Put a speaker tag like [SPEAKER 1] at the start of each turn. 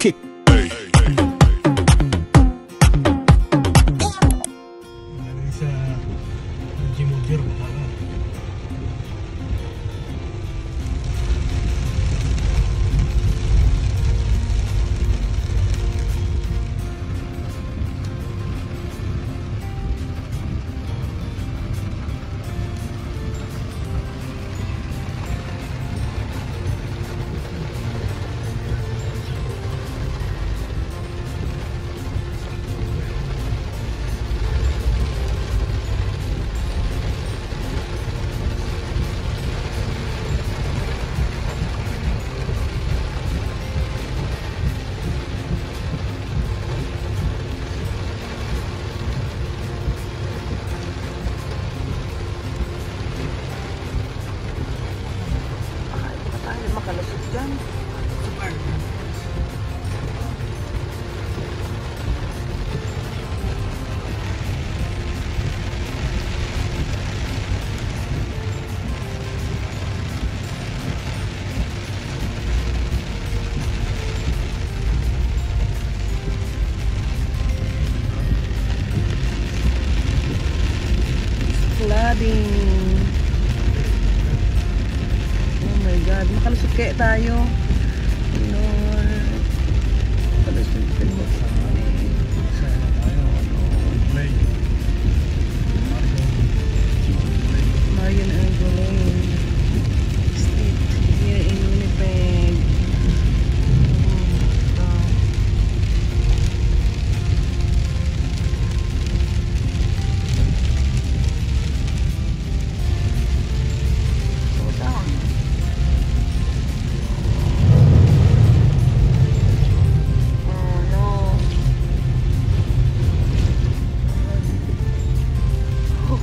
[SPEAKER 1] kick.
[SPEAKER 2] Galing sa Jimogir,
[SPEAKER 3] makalusot dyan. Flooding. Oh Gabi, kalusot kaya tayo.